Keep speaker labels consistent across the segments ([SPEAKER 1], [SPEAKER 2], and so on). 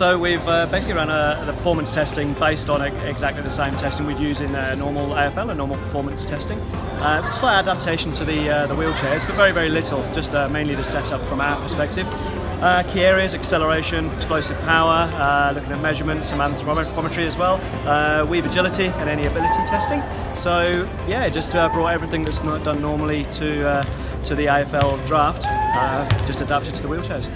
[SPEAKER 1] So we've uh, basically run a, the performance testing based on a, exactly the same testing we'd use in uh, normal AFL, a normal performance testing. Uh, slight adaptation to the uh, the wheelchairs, but very very little, just uh, mainly the setup from our perspective. Key areas, acceleration, explosive power, looking at measurements, some anthropometry as well, weave agility and any ability testing. So yeah, just brought everything that's not done normally to, to the AFL draft, just adapted to the wheelchairs.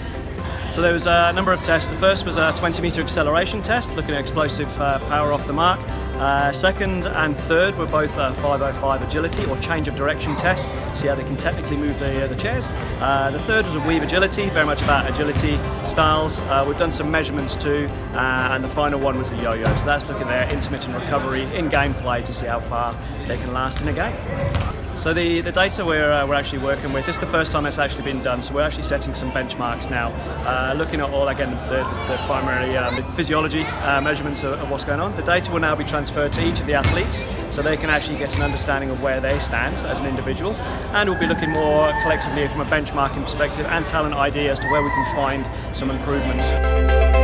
[SPEAKER 1] So there was a number of tests. The first was a 20 metre acceleration test, looking at explosive uh, power off the mark. Uh, second and third were both a 505 agility or change of direction test, see how they can technically move the, uh, the chairs. Uh, the third was a weave agility, very much about agility styles. Uh, we've done some measurements too, uh, and the final one was the yo-yo. So that's looking at their intermittent recovery in gameplay to see how far they can last in a game. So the, the data we're, uh, we're actually working with, this is the first time it's actually been done, so we're actually setting some benchmarks now, uh, looking at all, again, the, the primary um, the physiology uh, measurements of, of, what's going on. The data will now be transferred to each of the athletes, so they can actually get an understanding of where they stand as an individual, and we'll be looking more collectively from a benchmarking perspective and talent ID as to where we can find some improvements.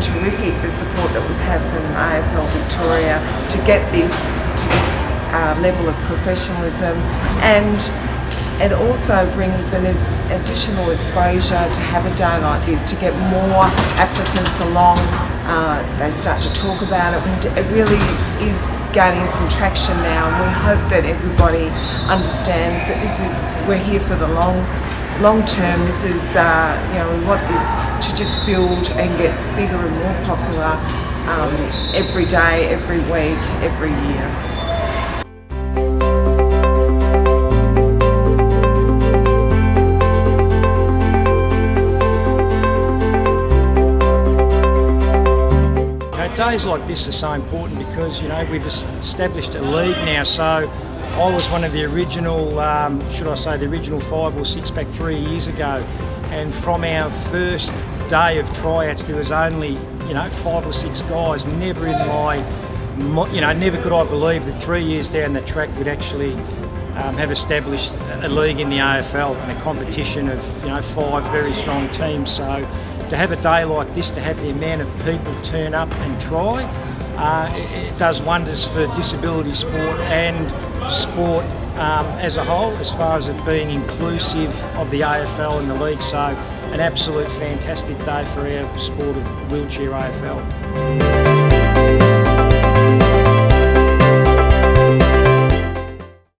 [SPEAKER 2] Terrific the support that we've from AFL Victoria to get this to this uh, level of professionalism. And it also brings an additional exposure to have a day like this to get more applicants along uh, they start to talk about it. And it really is gaining some traction now and we hope that everybody understands that this is we're here for the long long term, this is, uh, you know, we want this just build and get bigger and more popular um, every day, every week, every year.
[SPEAKER 3] days like this are so important because you know we've established a league now so I was one of the original, um, should I say, the original five or six back three years ago. And from our first day of tryouts, there was only, you know, five or six guys. Never in my, you know, never could I believe that three years down the track would actually um, have established a league in the AFL and a competition of, you know, five very strong teams. So to have a day like this, to have the amount of people turn up and try, uh, it, it does wonders for disability sport and sport um, as a whole, as far as it being inclusive of the AFL and the league. So, an absolute fantastic day for our sport of wheelchair AFL.